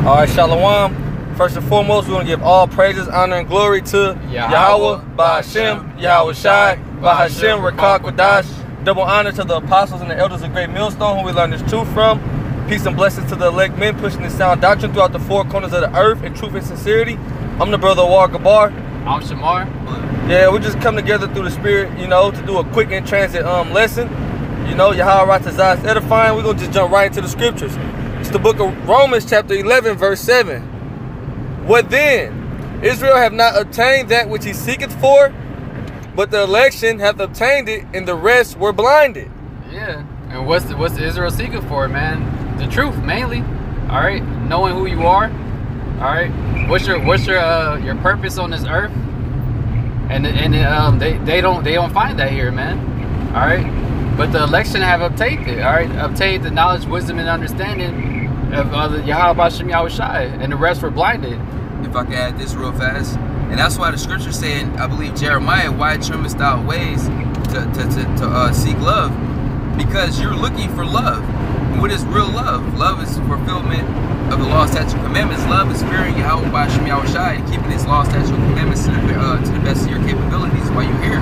All right, Shalom. First and foremost, we want to give all praises, honor, and glory to Yahweh, Bahashem, Yahweh Shai, Rakak, Wadash. Double honor to the apostles and the elders of Great Millstone, who we learned this truth from. Peace and blessings to the elect men pushing this sound doctrine throughout the four corners of the earth in truth and sincerity. I'm the brother War Gabar. I'm Shamar. Yeah, we just come together through the spirit, you know, to do a quick in transit um lesson. You know, Yahweh Ratazah is edifying. We're gonna just jump right into the scriptures. The book of Romans, chapter 11, verse 7. What then? Israel have not obtained that which he seeketh for, but the election hath obtained it, and the rest were blinded. Yeah. And what's the, what's Israel seeking for, man? The truth, mainly. All right, knowing who you are. All right, what's your what's your uh, your purpose on this earth? And and um, they they don't they don't find that here, man. All right, but the election have obtained it. All right, obtained the knowledge, wisdom, and understanding Yahweh Bashem Yahweh Shai, and the rest were blinded. If I could add this real fast, and that's why the scripture saying, I believe Jeremiah, why trimmest thou ways to to to, to uh, seek love? Because you're looking for love. And what is real love? Love is fulfillment of the law, statute, commandments. Love is fearing Yahweh by Shem Yahweh and keeping his law, statute, commandments to the, uh, to the best of your capabilities while you're here.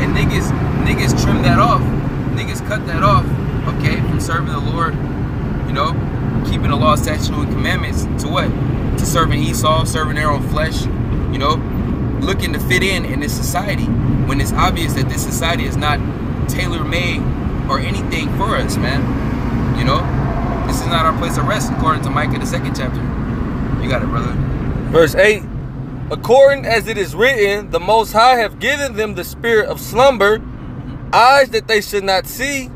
And niggas, niggas trim that off. Niggas cut that off, okay, from serving the Lord, you know, keeping the law, statute, and commandments to what? To serving Esau, serving their own flesh, you know, looking to fit in in this society when it's obvious that this society is not tailor-made or anything for us, man. You know, this is not our place of rest, according to Micah, the second chapter. You got it, brother. Verse 8 According as it is written, the Most High have given them the spirit of slumber, eyes that they should not see,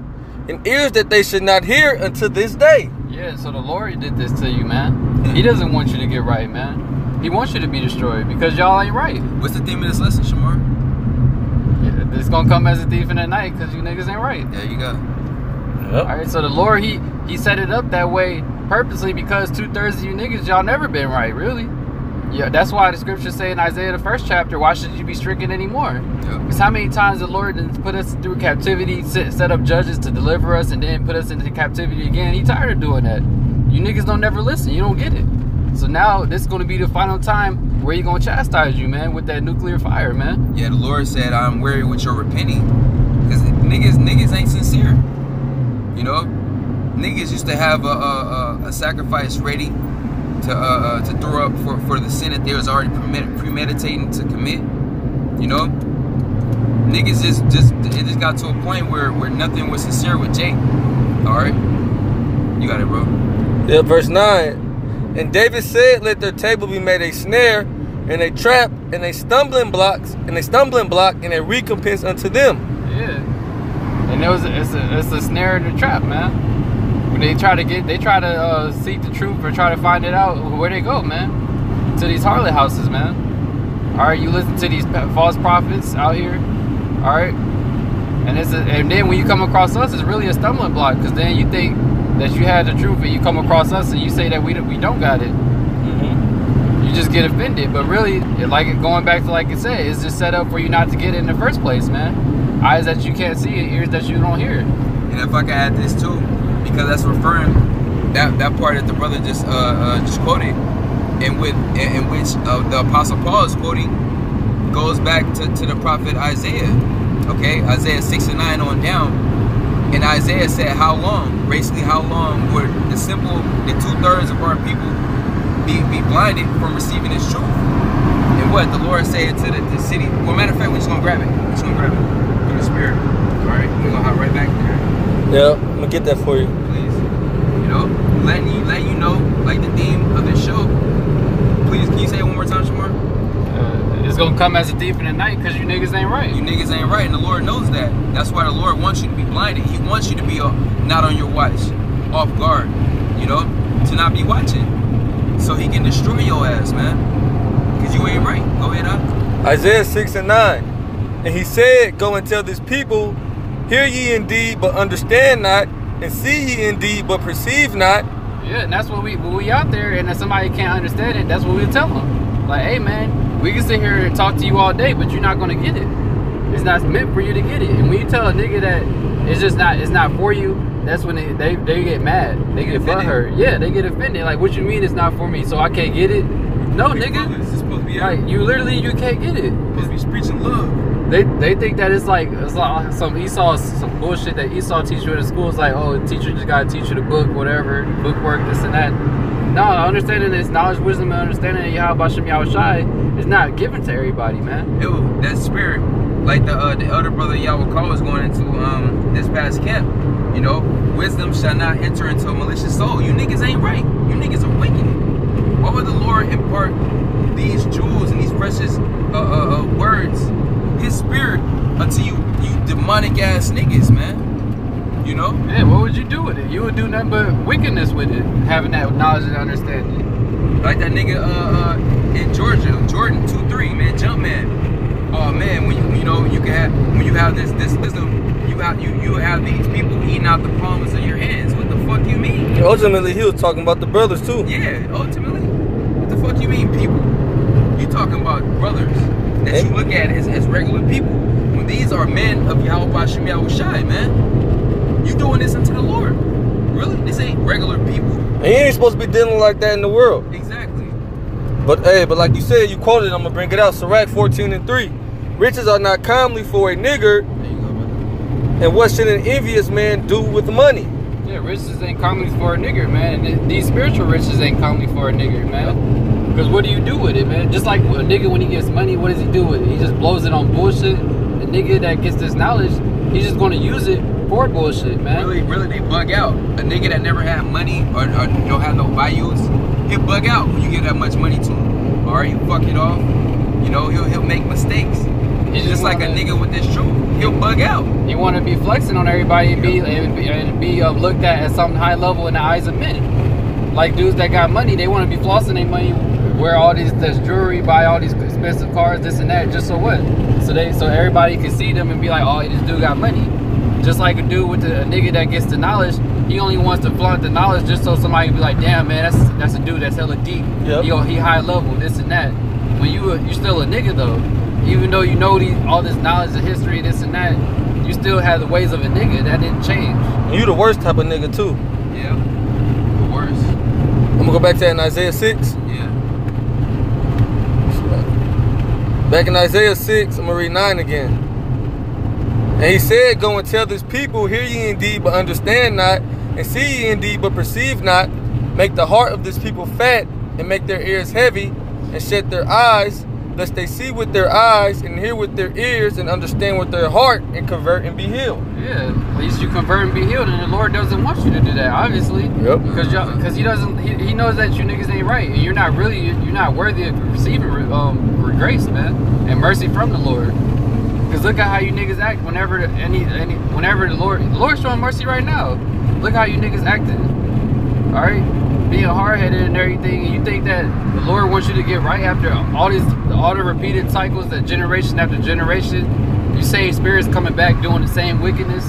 and ears that they should not hear until this day. Yeah, so the Lord did this to you, man. He doesn't want you to get right, man. He wants you to be destroyed because y'all ain't right. What's the theme of this lesson, Shamar? Yeah, it's gonna come as a thief in the night because you niggas ain't right. There you go. All right, so the Lord he he set it up that way purposely because two thirds of you niggas y'all never been right, really. Yeah, that's why the scriptures say in Isaiah the first chapter, why should you be stricken anymore? Yeah. Because how many times the Lord has put us through captivity, set, set up judges to deliver us, and then put us into captivity again? He tired of doing that. You niggas don't never listen. You don't get it. So now this is going to be the final time where he gonna chastise you, man, with that nuclear fire, man. Yeah, the Lord said, I'm weary with your repenting. Because niggas, niggas ain't sincere. You know? Niggas used to have a, a, a sacrifice ready to uh, uh, to throw up for, for the sin that they was already premeditating to commit. You know? Niggas just, just it just got to a point where, where nothing was sincere with Jake. Alright? You got it, bro. Yeah, verse 9. And David said, Let their table be made a snare, and a trap, and a stumbling blocks, and a stumbling block, and a recompense unto them. Yeah. And it was it's a it's a snare and a trap, man. They try to get they try to uh, seek the truth or try to find it out, where they go, man? To these harlot houses, man. All right, you listen to these false prophets out here. All right, and it's a, and then when you come across us, it's really a stumbling block because then you think that you had the truth, and you come across us and you say that we don't- we don't got it. You just get offended, but really, it, like going back to like it said, it's just set up for you not to get it in the first place, man. Eyes that you can't see, ears that you don't hear. And if I can add this too, because that's referring that that part that the brother just uh, uh just quoted, and with in, in which uh, the apostle Paul is quoting, goes back to, to the prophet Isaiah. Okay, Isaiah six and nine on down, and Isaiah said, "How long? Basically, how long would the simple, the two thirds of our people be be blinded from receiving this truth?" And what the Lord said to the, the city. Well, matter of fact, we're just gonna grab it. We're just gonna grab it through the spirit. All right, we're gonna hop right back there Yeah, I'm gonna get that for you. please. You know, letting you letting you know, like the theme of this show. Please, can you say it one more time, Shamar? Uh, it's gonna come as a thief in the night because you niggas ain't right. You niggas ain't right, and the Lord knows that. That's why the Lord wants you to be blinded. He wants you to be uh, not on your watch, off guard. You know, to not be watching, so He can destroy your ass, man. Cause you ain't right. Go ahead, huh? Isaiah 6 and 9. And he said, Go and tell this people, Hear ye indeed, but understand not, and see ye indeed, but perceive not. Yeah, and that's what we when we out there, and if somebody can't understand it, that's what we tell them. Like, hey man, we can sit here and talk to you all day, but you're not gonna get it. It's not meant for you to get it. And when you tell a nigga that it's just not it's not for you. That's when they they, they get mad. They get Offended. butthurt. Yeah, they get offended. Like, what you mean it's not for me? So I can't get it? No, nigga. It's supposed to be Like you literally you can't get it. supposed to be preaching love. They they think that it's like it's like some Esau some bullshit that Esau teach you in school. It's like oh, the teacher just gotta teach you the book, whatever, book work, this and that. No, understanding this knowledge, wisdom, and understanding that Yahweh Shem Yahweh Shai is not given to everybody, man. Ew, that spirit, like the uh, the elder brother Yahweh Call was going into um this past camp. You know, wisdom shall not enter into a malicious soul. You niggas ain't right. You niggas are wicked. Why would the Lord impart these jewels and these precious uh, uh, uh, words, His spirit, unto you, you demonic ass niggas, man? You know, Yeah, what would you do with it? You would do nothing but wickedness with it, having that knowledge and understanding. like that nigga uh, uh in Georgia, Jordan two three, man, jump man. Oh man, when you you know you can have when you have this this wisdom, you have you you have these people eating out the palms of your hands. What the fuck you mean? Ultimately, he was talking about the brothers too. Yeah, ultimately, what the fuck you mean, people? You talking about brothers that you look at as, as regular people when these are men of Yahweh Shem Shai, man. You doing this unto the Lord? Really? This ain't regular people. And he ain't supposed to be dealing like that in the world. Exactly. But hey, but like you said, you quoted, I'm gonna bring it out. Sirach 14 and 3. Riches are not comely for a nigger, There you go, brother. and what should an envious man do with the money? Yeah, riches ain't comely for a nigger, man. These spiritual riches ain't comely for a nigger, man. Because what do you do with it, man? Just like a nigga when he gets money, what does he do with it? He just blows it on bullshit. The nigga that gets this knowledge, he's just gonna use it for bullshit, man. Really, really, they bug out. A nigga that never had money or, or don't have no values, he'll bug out when you give that much money to him. All right, he'll fuck it off. You know, he'll he'll make mistakes. He Just like a nigga with this truth, he'll bug out. You want to be flexing on everybody and be and be, and be uh, looked at as something high level in the eyes of men. Like dudes that got money, they want to be flossing their money, wear all these this jewelry, buy all these expensive cars, this and that. Just so what? So they so everybody can see them and be like, oh, this dude got money. Just like a dude with the, a nigga that gets the knowledge, he only wants to flaunt the knowledge just so somebody can be like, damn man, that's that's a dude that's hella deep. Yep. He he high level, this and that. When you you still a nigga though, even though you know these all this knowledge of history, this and that, you still have the ways of a nigga. That didn't change. You the worst type of nigga too. Yeah. The worst. I'm gonna go back to that in Isaiah 6. Yeah. Back in Isaiah 6, I'm gonna read 9 again. And he said, Go and tell this people, hear ye indeed, but understand not, and see ye indeed, but perceive not. Make the heart of this people fat, and make their ears heavy, and shut their eyes, lest they see with their eyes, and hear with their ears, and understand with their heart, and convert and be healed. Yeah, at least you convert and be healed, and the Lord doesn't want you to do that, obviously. Yep. Because because he doesn't, he, he knows that you niggas ain't right, and you're not really, you're not worthy of receiving um grace, man, and mercy from the Lord. Because look at how you niggas act whenever any any whenever the Lord, the Lord's showing mercy right now. Look how you niggas acting. All right, being hard headed and everything, and you think that the Lord wants you to get right after all these all the repeated cycles, that generation after generation. You say spirits coming back doing the same wickedness.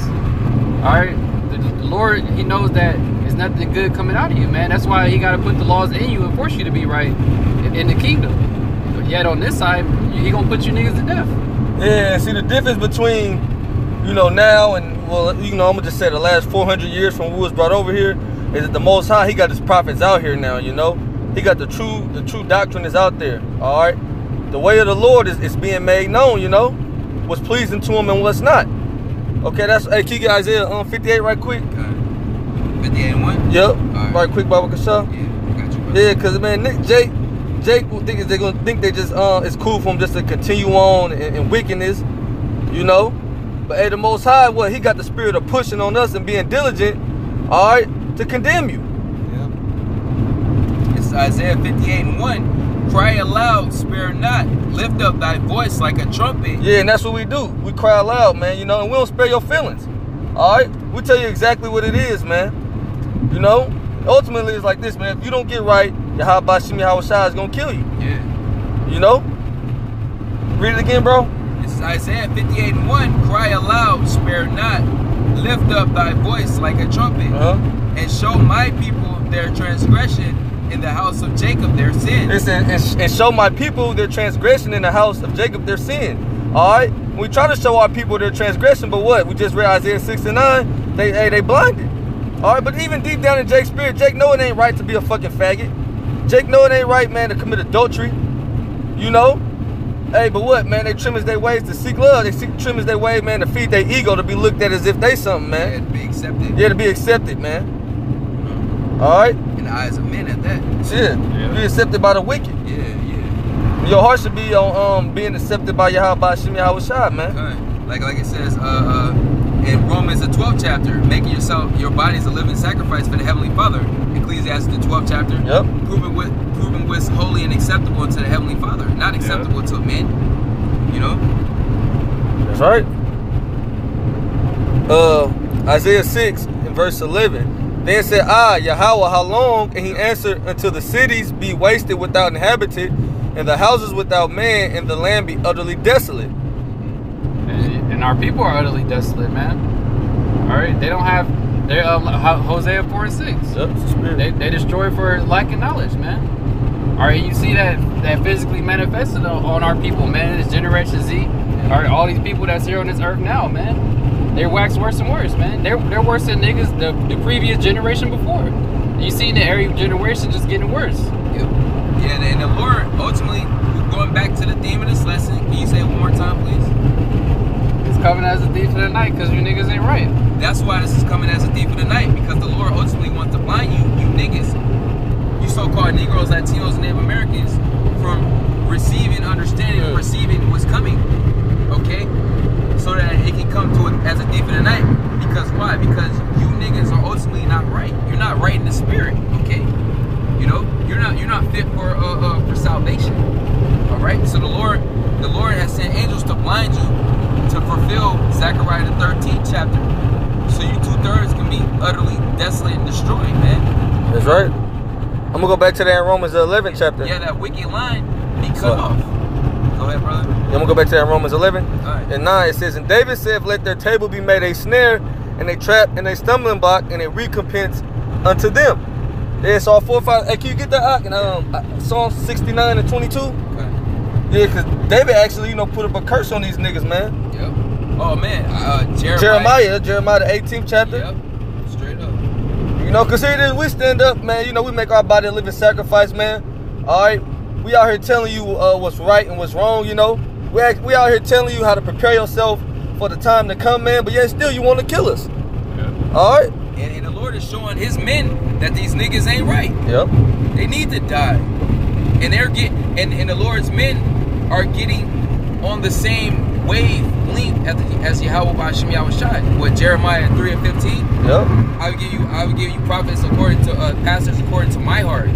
All right, the, the Lord, He knows that there's nothing good coming out of you, man. That's why He got to put the laws in you and force you to be right in, in the kingdom. But yet on this side, He gonna put you niggas to death. Yeah, see the difference between, you know, now and well, you know, I'm gonna just say the last 400 years from who was brought over here is that the Most High, He got His prophets out here now. You know, He got the true, the true doctrine is out there. All right, the way of the Lord is, is being made known. You know, what's pleasing to Him and what's not. Okay, that's hey, can you get Isaiah um, 58 right quick? Okay. 58 and 1? Yep, right. right quick, Baba Kasha. Yeah, got you, brother. Yeah, cause man, Nick, Jake, Jake will think they're gonna think they just uh, it's cool for him just to continue on in, in wickedness, you know. But hey, the Most High, what he got the spirit of pushing on us and being diligent, all right, to condemn you. Yeah. It's Isaiah 58 and 1. Cry aloud, spare not. Lift up thy voice like a trumpet. Yeah, and that's what we do. We cry aloud, man, you know, and we don't spare your feelings. All right, we tell you exactly what it is, man. You know, ultimately it's like this, man. If you don't get right, Yahweh Shimi Hawashai is gonna kill you. Yeah. You know. Read it again, bro. This is Isaiah 58 and 1. Cry aloud, spare not. Lift up thy voice like a trumpet. Uh huh. And show my people their transgression in the house of Jacob their sin. Listen, and, and show my people their transgression in the house of Jacob their sin. All right, we try to show our people their transgression, but what? We just read Isaiah 69. They, hey, they blinded. All right, but even deep down in Jake's spirit, Jake know it ain't right to be a fucking faggot. Jake know it ain't right, man, to commit adultery. You know? Hey, but what, man? They trim as they ways to seek love. They seek trim as they ways, man, to feed their ego, to be looked at as if they something, man. Yeah, to be accepted Yeah, to be accepted, man. All right? in the eyes of men at that. Yeah. Yeah. Be accepted by the wicked. Yeah, yeah. Your heart should be on um being accepted by Yahweh by Shem Yahweh Shai, man. Kind. Like like it says uh, uh, in Romans the 12th chapter, making yourself your body as a living sacrifice for the heavenly Father. Ecclesiastes the 12th chapter. Yep. Proving what proving what's holy and acceptable to the heavenly Father, not acceptable to men. You know. That's right. Uh, Isaiah 6 in verse 11. Then said I, Yahweh, how long? And he answered, Until the cities be wasted without inhabited, and the houses without man, and the land be utterly desolate. And, and our people are utterly desolate, man. All right, they don't have. They're um, Ho- Hosea four and six. Yep, it's the spirit. They, they destroy for lack of knowledge, man. All right, you see that that physically manifested on, on our people, man. This Generation Z, all right, all these people that's here on this earth now, man. They're wax worse and worse, man. They're they're worse than niggas the, the previous generation before. You see the every generation just getting worse. Yep. Yeah, and, and the Lord ultimately going back to the theme of this lesson. Can you say it one more time, please? It's coming as a thief in the night because you niggas ain't right. That's why this is coming as a thief of the night because the Lord ultimately wants to blind you, you niggas, you so-called Negroes, Latinos, and Native Americans, from receiving understanding, Yeah. perceiving what's coming. Okay, so that it can come to it as a thief of the night. Because why? Because you niggas are ultimately not right. You're not right in the spirit. Okay, you know you're not you're not fit for uh, uh for salvation. All right. So the Lord the Lord has sent angels to blind you to fulfill Zechariah the 13th chapter. So you two thirds can be utterly desolate and destroyed, man. That's right. I'm gonna go back to that in Romans the 11th chapter. Yeah, that wicked line be cut off. Go ahead, brother. I'm gonna go back to that in Romans 11. Alright. And 9 it says, And David said, Let their table be made a snare, and a trap, and a stumbling block, and a recompense unto them. Yeah, so four, five. Hey, can you get that? And um, uh, Psalm 69 and 22. Okay. Yeah, because David actually, you know, put up a curse on these niggas, man. Yep. Oh man, uh, Jeremiah. Jeremiah, Jeremiah the 18th chapter. Yep. Straight up. You know, cause here it is, we stand up, man. You know, we make our body a living sacrifice, man. All right, we out here telling you uh, what's right and what's wrong. You know, we act, we out here telling you how to prepare yourself for the time to come, man. But yet still, you want to kill us. Yeah. All right. And, and the Lord is showing His men that these niggas ain't right. Yep. They need to die. And they're getting, and, and the Lord's men are getting on the same wavelength as, Yahweh by Shem Yahweh Shai. What Jeremiah 3 and 15? Yep. I would give you I would give you prophets according to uh, pastors according to my heart.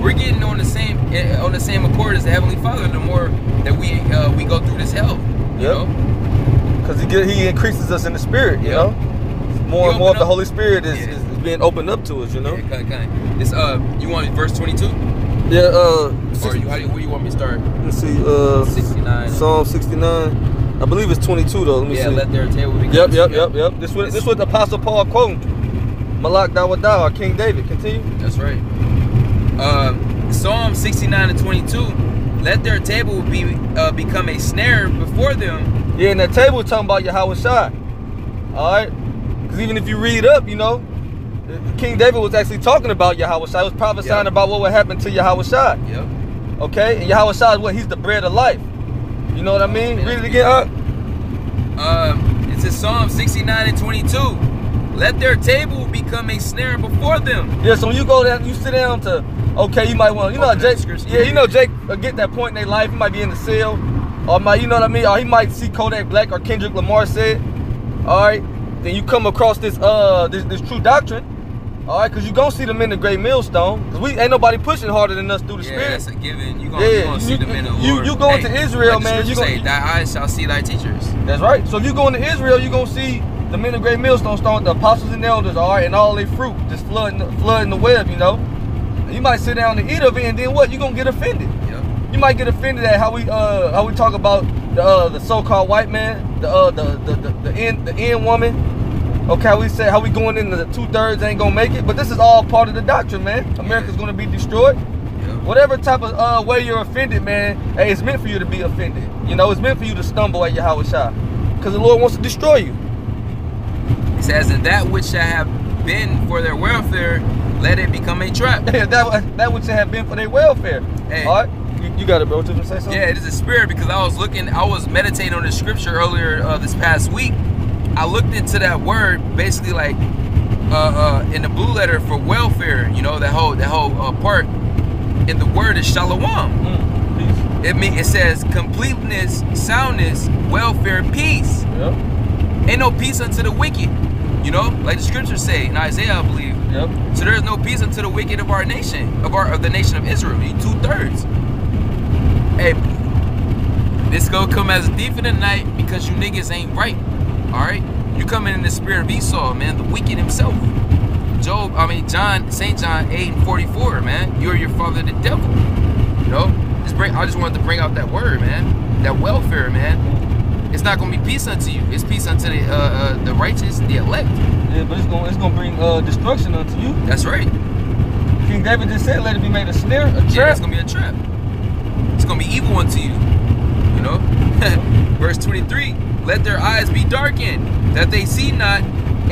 We're getting on the same eh, on the same accord as the Heavenly Father. The more that we uh, we go through this hell, you Yep. know. Cause he get, he increases us in the spirit. You Yep. know, more and more of the Holy Spirit is, Yeah. is, being opened up to us. You know. Yeah, kind of, kind of. This uh, you want verse 22, Yeah. Uh. or you, how do you, where you want me to start? let's see. Uh. 69. Psalm 69. I believe it's 22 though. Let me Yeah, see. let their table be. Yep, yep, yep, yep. This what this what Apostle Paul quoting. Malak Dawadah, or King David. Continue. That's right. Um, Psalm 69 and 22. Let their table be uh, become a snare before them. Yeah, and that table talking about Yahweh Shai. Alright? Because even if you read up, you know, King David was actually talking about Yahweh Shai. He was prophesying Yeah. about what would happen to Yahweh Shai. Yep. Okay? And Yahweh Shai is what? He's the bread of life. You know what I mean? Read it again, up. Um, it says Psalm 69 and 22. Let their table become a snare before them. Yeah, so when you go down, you sit down to, okay, you might want, you know, Open that Jake, yeah, you know, Jake uh, get that point in their life. He might be in the cell, or might, you know what I mean, or he might see Kodak Black or Kendrick Lamar said. All right, then you come across this, uh, this, this true doctrine. All right, because you gonna see them in the great millstone. Because we ain't nobody pushing harder than us through the Yeah, spirit. that's a given. You gonna, Yeah, you gonna see you- them in the you- Lord. you going to Israel, like man, you gonna- say, thy eyes shall see thy teachers. That's right. So if you go into Israel, you gonna see the men of great millstone stone, the apostles and elders, all right, and all their fruit just flooding, flooding the web. You know, you might sit down and eat of it, and then what? You gonna get offended. Yep. You might get offended at how we uh how we talk about the uh, the so-called white man, the uh the the the, the end the end woman. Okay, how we say how we going into the two thirds ain't gonna make it, but this is all part of the doctrine, man. America's gonna be destroyed. Whatever type of uh, way you're offended, man, hey, it's meant for you to be offended. You know, it's meant for you to stumble at Yahweh Shah. Because the Lord wants to destroy you. He says, and that which shall have been for their welfare, let it become a trap. that, that which have been for their welfare. Hey. All right? You, you got it, bro. To say something? Yeah, it is a spirit because I was looking, I was meditating on the scripture earlier uh, this past week. I looked into that word, basically like uh, uh, in the blue letter for welfare. You know that whole that whole uh, part. in the word is shalom. Mm. It mean it says completeness, soundness, welfare, peace. Yep. Ain't no peace unto the wicked. You know, like the scriptures say in Isaiah, I believe. Yep. So there is no peace unto the wicked of our nation, of our of the nation of Israel. You two thirds. Hey, this gonna come as a thief in the night because you niggas ain't right. Alright? You're coming in the spirit of Esau, man, the wicked himself. Job, I mean John, St. John 8 and 44, man. You're your father the devil. You know? Just bring I just wanted to bring out that word, man. That welfare, man. It's not gonna be peace unto you. It's peace unto the uh, uh, the righteous, the elect. Yeah, but it's gonna it's gonna bring uh, destruction unto you. That's right. King David just said, "Let it be made a snare, a Yeah, trap." it's gonna be a trap. It's gonna be evil unto you. You know? Verse 23 Let their eyes be darkened, that they see not,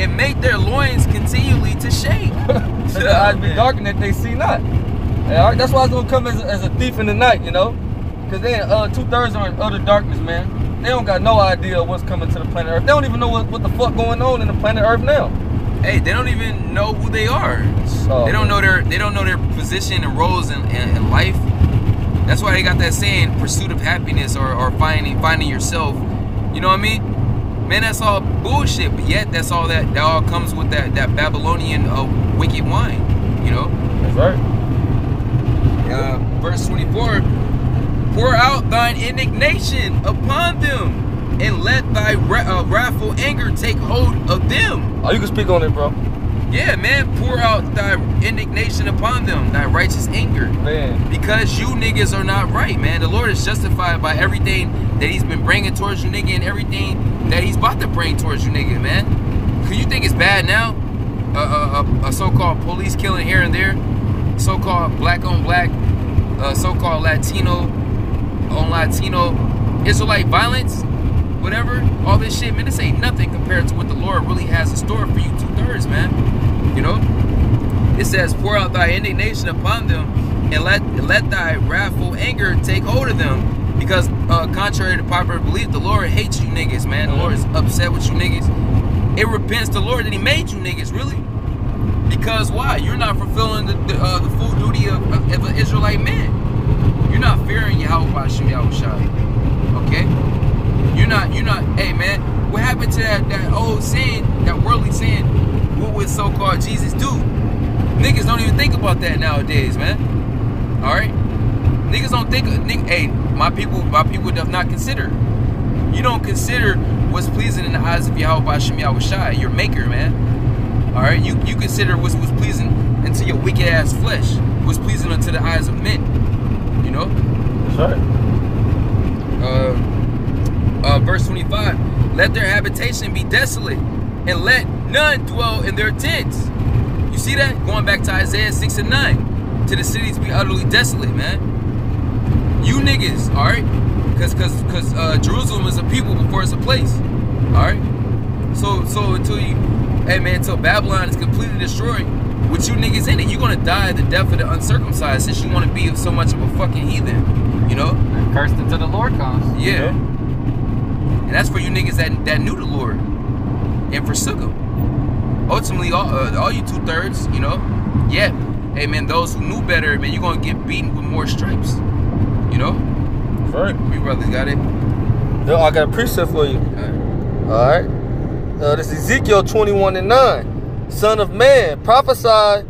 and make their loins continually to shake. Let their eyes be darkened that they see not. Yeah, that's why it's gonna come as a, as a thief in the night, you know. Cause then uh, two thirds are in utter darkness, man. They don't got no idea what's coming to the planet Earth. They don't even know what, what the fuck going on in the planet Earth now. Hey, they don't even know who they are. So, They don't know their they don't know their position and roles in, in, in life. That's why they got that saying, pursuit of happiness or, or finding finding yourself. You know what I mean? Man, that's all bullshit. But yet that's all that that all comes with that that Babylonian uh, wicked wine. You know? That's right. Uh, verse 24 Pour out thine indignation upon them, and let thy ra- uh, wrathful anger take hold of them. Oh, you can speak on it, bro. Yeah, man, pour out thy indignation upon them, thy righteous anger. Man. Because you niggas are not right, man. The Lord is justified by everything that He's been bringing towards you, nigga, and everything that He's about to bring towards you, nigga, man. Cause you think it's bad now? A, a, a, so-called police killing here and there, so-called black on black, uh, so-called Latino on Latino, Israelite violence, whatever. All this shit, man, this ain't nothing compared to what the Lord really has in store for you two thirds, man. You know. It says, pour out thy indignation upon them, and let let thy wrathful anger take hold of them. Because uh, contrary to popular belief, the Lord hates you niggas, man. The Lord is upset with you niggas. It repents the Lord that He made you niggas, really. Because why? You're not fulfilling the the, uh, the full duty of, of, of an Israelite man. You're not fearing Yahweh Hashem Yahushua. Okay? You're not. You're not. Hey, man. What happened to that that old saying, that worldly saying? What would so-called Jesus do? Niggas don't even think about that nowadays, man. All right, niggas don't think. Nigga, hey, my people, my people does not consider. You don't consider what's pleasing in the eyes of Yahweh Hashem Yahweh your maker, man. All right, you you consider what's what's pleasing into your wicked ass flesh, what's pleasing unto the eyes of men. You know. That's right. Uh, uh, verse 25 let their habitation be desolate and let none dwell in their tents. You see that? Going back to isaiah 6 and 9 to the cities be utterly desolate man. You niggas all right? Because because because uh, jerusalem is a people before it's a place all right? So so until you hey man until babylon is completely destroyed with you niggas in it you're gonna die the death of the uncircumcised since you want to be so much of a fucking heathen you know? And cursed until the Lord comes. yeah. And that's for you niggas that, that knew the Lord and forsook him. Ultimately, all, uh, all you two thirds, you know, yeah. Hey, man, those who knew better, man, you're going to get beaten with more stripes. You know? Right. We brothers got it. Yo, I got a precept for you. Uh, All right. Uh, this is Ezekiel 21 and 9. Son of man, prophesy.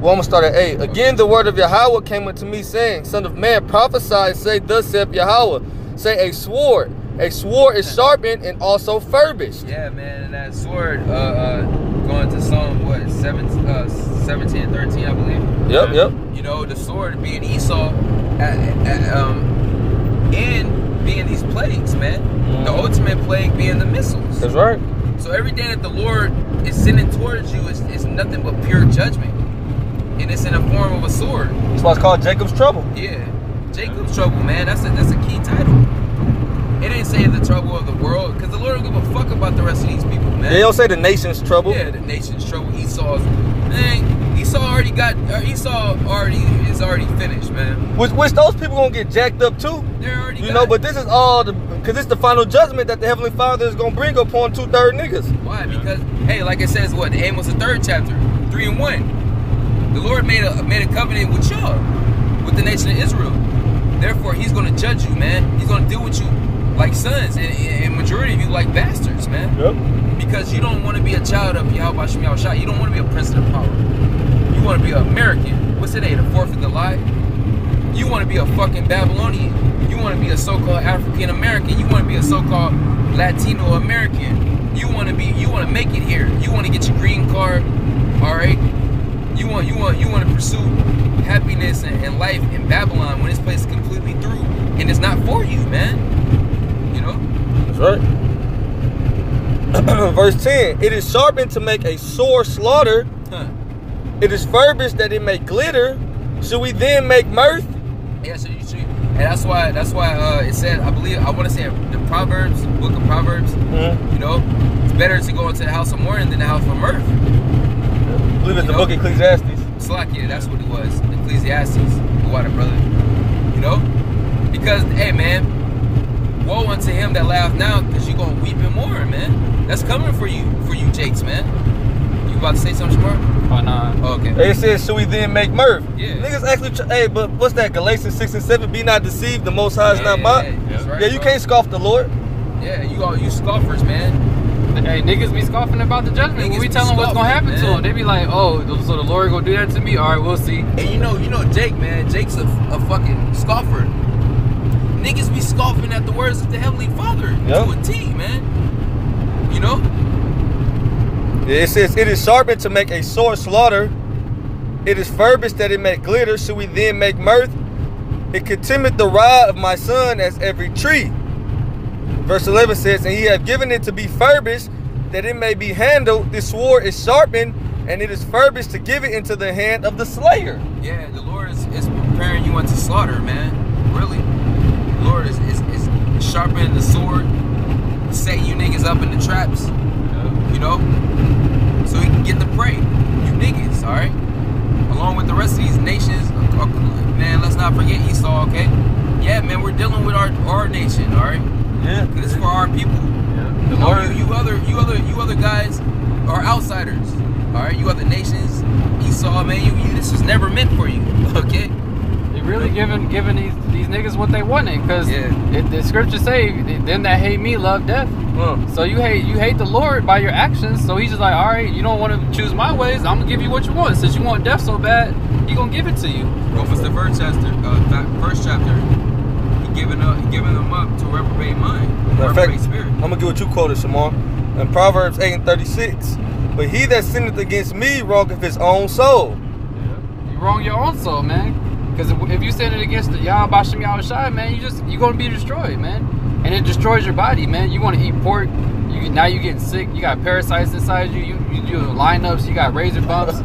Well, I'm to start at 8. Again, the word of Yahweh came unto me, saying, Son of man, prophesy say, Thus saith Yahweh. Say, a sword. A sword is sharpened and also furbished. yeah, man, and that sword, uh, uh, going to Psalm, what, 17, uh, 17 and 13, I believe. Yep, yep. You know, the sword being Esau, at, at, um, and being these plagues, man. The Mhm. ultimate plague being the missiles. That's right. So everything that the Lord is sending towards you is, is nothing but pure judgment. and it's in the form of a sword. That's why it's called Jacob's trouble. Yeah, Jacob's trouble, man. That's a that's a key title. It didn't say the trouble of the world, because the Lord don't give a fuck about the rest of these people, man. They don't say the nation's trouble. Yeah, the nation's trouble. Esau's man. Esau already got. Uh, Esau already is already finished, man. Which, which those people gonna get jacked up too. They're already. You got know, it. but this is all the because it's the final judgment that the Heavenly Father is gonna bring upon two third niggas. Why? Because hey, like it says, what the Amos the third chapter, three and one. The Lord made a made a covenant with y'all, with the nation of Israel. Therefore, He's going to judge you, man. He's going to deal with you like sons, and, and majority of you like bastards, man. Yep. Because you don't want to be a child of Yahweh Shem Shah. You don't want to be a prince of power. You want to be an American. What's today? The fourth of July. You want to be a fucking Babylonian. You want to be a so-called African American. You want to be a so-called Latino American. You want to be. You want to make it here. You want to get your green card. All right. You want. You want. You want to pursue happiness and, and life in Babylon when this place is completely through and it's not for you, man. Right. Verse 10 It is sharpened to make a sore slaughter, Huh. it is furbished that it may glitter. Should we then make mirth? Yeah, so you should, and that's why that's why uh, it said I believe I want to say the Proverbs, book of Proverbs. Mm-hmm. You know, it's better to go into the house of mourning than the house of mirth. I believe it's the know? book Ecclesiastes. Slack, yeah, that's what it was. Ecclesiastes, the water brother. You know, because hey man, woe unto him that laugh now, because you're gonna weep and mourn, man. That's coming for you, for you, Jakes, man. You about to say something, smart? Oh nah. Oh, okay. It says, should we then make mirth? Yeah. Niggas actually, tr- hey, but what's that? Galatians 6 and 7, be not deceived, the Most High is not mocked. Yeah, that's Yeah, right, you bro. can't scoff the Lord. Yeah, you all you scoffers, man. Hey, niggas be scoffing about the judgment. Niggas When we tell them what's gonna scoffing, happen to them, they be like, "Oh, so the Lord gonna do that to me? All right, we'll see." And you know, you know Jake, man. Jake's a, a fucking scoffer. Niggas be scoffing at the words of the Heavenly Father Yep. to a T, man. You know? It says, it is sharpened to make a sore slaughter. It is furbished that it may glitter. Should we then make mirth? It contemneth the rod of my son as every tree. Verse 11 says, And he hath given it to be furbished, that it may be handled. This sword is sharpened, and it is furbished to give it into the hand of the slayer. Yeah, the Lord is, is preparing you unto slaughter, man. Really. The Lord is, is, is sharpening the sword, setting you niggas up in the traps, you know? So he can get the prey. You niggas, alright? Along with the rest of these nations. uh, uh, Man, let's not forget Esau, okay? Yeah, man, we're dealing with our our nation, alright? Yeah. This is for our people. The You, know, Lord, you, you other you other you other guys are outsiders. Alright, you other nations, Esau, man, you, you this was never meant for you. Okay? They really giving giving these these niggas what they wanted, cause Yeah. the scriptures say, "Them that hate me love death." Huh. So you hate you hate the Lord by your actions. So he's just like, all right, you don't want to choose my ways. I'm gonna give you what you want. Since you want death so bad, he gonna give it to you. Romans the first chapter, uh, that first chapter, he giving up, he giving them up to reprobate mind, Matter reprobate fact, spirit. I'm gonna get what you quoted, Shamar. In Proverbs 8 and 36. But he that sinneth against me wrongeth his own soul. You wrong your own soul, man. Because if, if you sin it against the Yahweh Bashem Yahweh Shai, man, you just you're gonna be destroyed, man. And it destroys your body, man. You want to eat pork, you now you getting sick. You got parasites inside you. You you do lineups. You got razor bumps.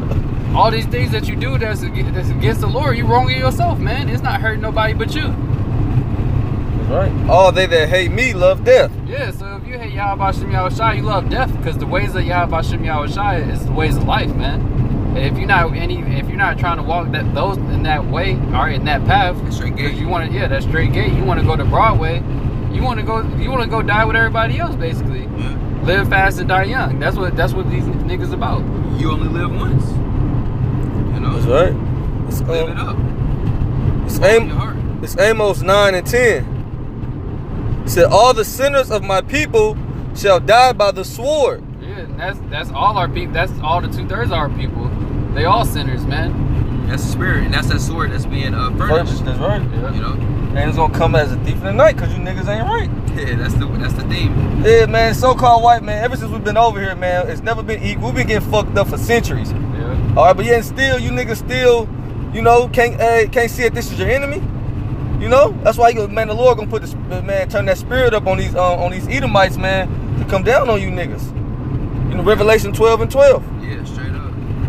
All these things that you do that's that's against the Lord, you wronging yourself, man. It's not hurting nobody but you. That's right. All they that hate me love death. Yeah, so if you hate Yahweh Bashem Yahweh Shai, you love death because the ways of Yahweh Bashem Yahweh Shai is the ways of life, man. And if you're not any, if you're not trying to walk that those in that way or in that path, That straight gate. you want to, yeah, that straight gate. You want to go to Broadway. You want to go, you want to go die with everybody else, basically. Yeah. Live fast and die young. That's what that's what these niggas about. You only live once. You know? That's right. It's, Live it um, up. it's, Follow Am- it's Amos 9 and 10. It said, All the sinners of my people shall die by the sword. Yeah, and that's that's all our people. That's all the two thirds of our people. They all sinners, man. That's the spirit, and that's that sword that's being uh, furnished. That's right. Yeah. You know? And it's gonna come as a thief in the night because you niggas ain't right. Yeah, that's the that's the theme. Yeah, man, so-called white man. Ever since we've been over here, man, it's never been equal. We've been getting fucked up for centuries. Yeah. All right, but yet still, you niggas still, you know, can't uh, can't see that this is your enemy. You know, that's why you man. The Lord gonna put this man turn that spirit up on these uh, on these Edomites, man, to come down on you niggas. You know, Revelation 12 and 12. Yeah, straight up.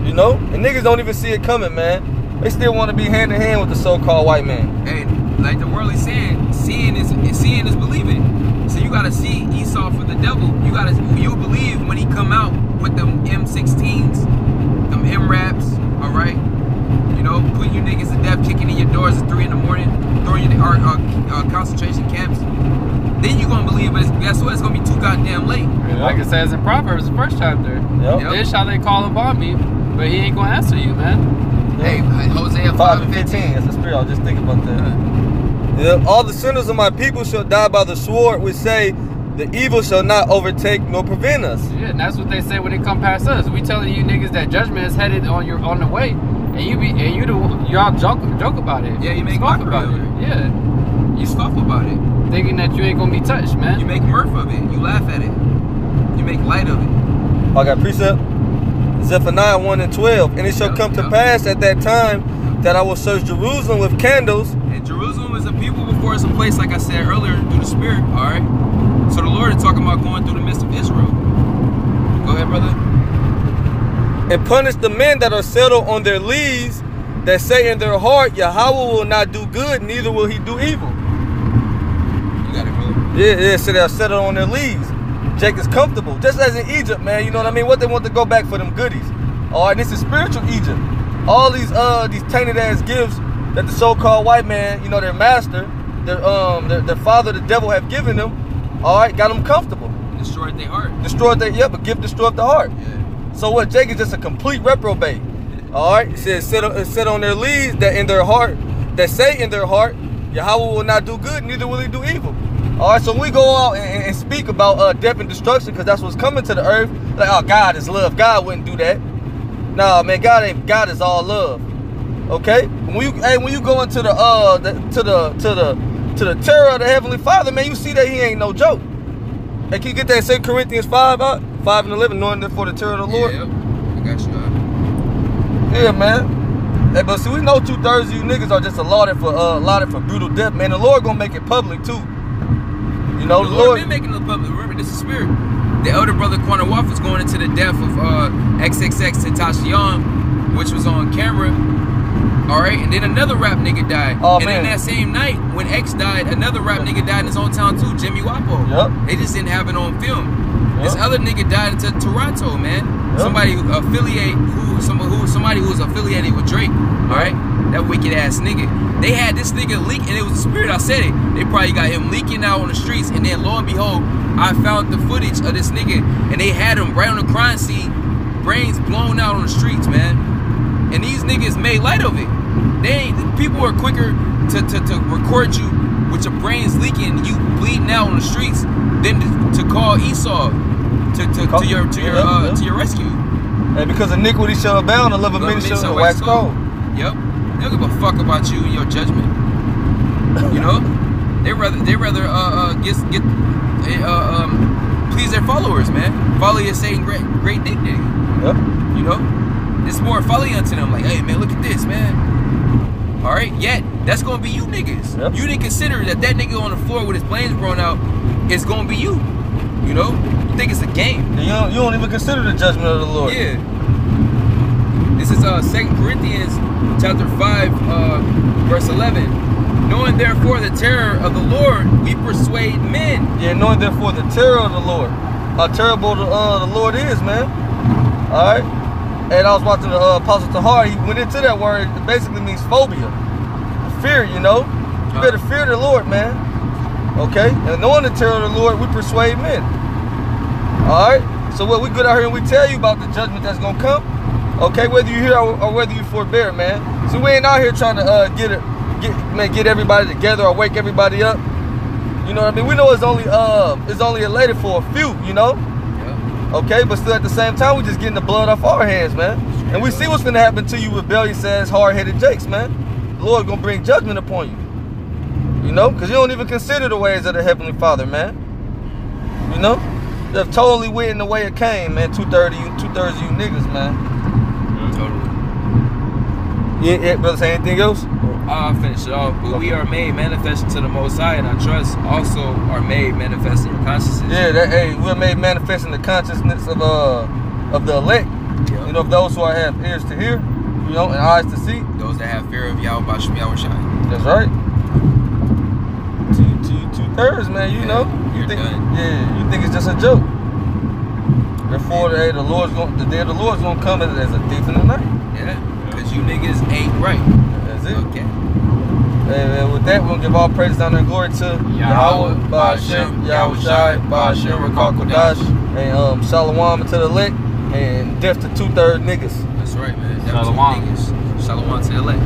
You know? And niggas don't even see it coming, man. They still want to be hand in hand with the so-called white man. Hey, like the world is saying, seeing is seeing is believing. So you gotta see Esau for the devil. You gotta you believe when he come out with them M16s, them M raps, all right. You know, putting you niggas to death, kicking in your doors at three in the morning, throwing you to uh, uh, concentration camps. Then you gonna believe, but it's, guess what? It's gonna be too goddamn late. Like it says in Proverbs, the first chapter. Yep. Yep. Then shall they call upon me, but he ain't gonna answer you, man. Hey, Hosea 5 and 15. That's the spirit. I was just thinking about that. Yeah, all the sinners of my people shall die by the sword, which say, the evil shall not overtake nor prevent us. Yeah, and that's what they say when they come past us. We telling you niggas that judgment is headed on your on the way, and you be and you the y'all joke joke about it. Yeah, you make scoff about it. it. Yeah, You scoff about it. thinking that you ain't gonna be touched, man. You make mirth of it. You laugh at it. You make light of it. I got precept. Zephaniah 1 and 12. And it shall Yep, come to yep. pass at that time that I will search Jerusalem with candles. And Jerusalem is a people before it's a place, like I said earlier, through the Spirit. All right. So the Lord is talking about going through the midst of Israel. Go ahead, brother. and punish the men that are settled on their leaves that say in their heart, Yahweh will not do good, neither will he do evil. You got it, brother. Yeah, yeah, so they're settled on their leaves. Jake is comfortable, just as in Egypt, man. You know what I mean? What they want to go back for them goodies. All right, this is spiritual Egypt. All these uh these tainted ass gifts that the so-called white man, you know, their master, their um their, their father, the devil, have given them. All right, got them comfortable. Destroyed their heart. Destroyed their yeah, but gift destroyed the heart. Yeah. So what? Jake is just a complete reprobate. All right, it says sit on, sit on their leaves that in their heart that say in their heart, Yahweh will not do good, neither will he do evil. All right, so when we go out and, and speak about uh, death and destruction, because that's what's coming to the earth. Like, oh, God is love. God wouldn't do that. Nah, man, God ain't. God is all love. Okay. When you hey, when you go into the uh the, to the to the to the terror of the heavenly Father, man, you see that he ain't no joke. Hey, can you get that Second Corinthians five out five and eleven, knowing that for the terror of the Lord. Yeah, yep. I got you. Yeah, man. Hey, but see, we know two thirds of you niggas are just allotted for uh, allotted for brutal death, man. The Lord gonna make it public too. You know, The Lord Lord. been making the public. Remember, this is spirit. The elder brother Quanah Waff is going into the death of uh, XXX Tentacion, which was on camera. All right, and then another rap nigga died. Oh, and man. then that same night, when X died, another rap nigga died in his own town too, Jimmy Wopo. Yup. They just didn't have it on film. This other nigga died in Toronto, man. Yup. Somebody affiliate who some who somebody who was affiliated with Drake. All right, that wicked ass nigga. They had this nigga leak, and it was a spirit. I said it. They probably got him leaking out on the streets, and then lo and behold, I found the footage of this nigga, and they had him right on the crime scene, brains blown out on the streets, man. And these niggas made light of it. They ain't, people are quicker to, to, to record you with your brains leaking, you bleeding out on the streets, than to, to call Esau to, to, to your to your uh, to your rescue. And because iniquity shall abound, the love of many Love shall wax cold. Yep. They don't give a fuck about you and your judgment. You know, they rather they rather uh, uh get get uh, um please their followers, man. Follow your saying great great dignity. Yep. You know, it's more folly unto them. Like, hey man, look at this, man. All right, yet that's gonna be you niggas. Yep. You didn't consider that that nigga on the floor with his brains blown out is gonna be you. You know, think it's a game. And you don't, you don't even consider the judgment of the Lord. Yeah. This is uh Second Corinthians chapter five, uh, verse eleven. Knowing therefore the terror of the Lord, we persuade men. Yeah, knowing therefore the terror of the Lord. How terrible the, uh, the Lord is, man. Alright? And I was watching the uh, Apostle Tahar, he went into that word, it basically means phobia. Fear, you know? You better fear the Lord, man. Okay? And knowing the terror of the Lord, we persuade men. Alright? So what we good out here and we tell you about the judgment that's gonna come. Okay, whether you hear or, or whether you forbear, man. So we ain't out here trying to uh, get it, get man, get everybody together or wake everybody up. You know what I mean? We know it's only uh it's only elated for a few, you know? Yeah. Okay, but still at the same time we just getting the blood off our hands, man. And we see what's gonna happen to you rebellious ass, hard-headed jakes, man. The Lord gonna bring judgment upon you. You know, because you don't even consider the ways of the Heavenly Father, man. You know? Have totally went in the way it came, man. Two-thirds of you, two-thirds of you niggas, man. Totally. Yeah, yeah, brother, say anything else? I'll finish it off. But we are made manifest to the Most High, and I trust also are made manifest in your consciousness. Yeah, that hey, we're made manifest in the consciousness of uh of the elect. Yeah. You know, of those who I have ears to hear, you know, and eyes to see. Those that have fear of Yahweh Bashem Yahweh Shai. That's right. Thirds, man. You Yeah, know, you think, done. yeah, you think it's just a joke. Therefore, hey, the Lord's going, the day of the Lord's gonna come as, as a thief in the night. Yeah. Because you niggas ain't right. That's it. Okay. And, and with that, we'll give all praise, honor, and glory to Yahweh, Ba'ashem, Yahweh Shai, Ba'ashem, Rakal Kodash, and um, Shalom to the elect, and death to two third niggas. That's right, man. That was Shalom. niggas. Shalom to the left.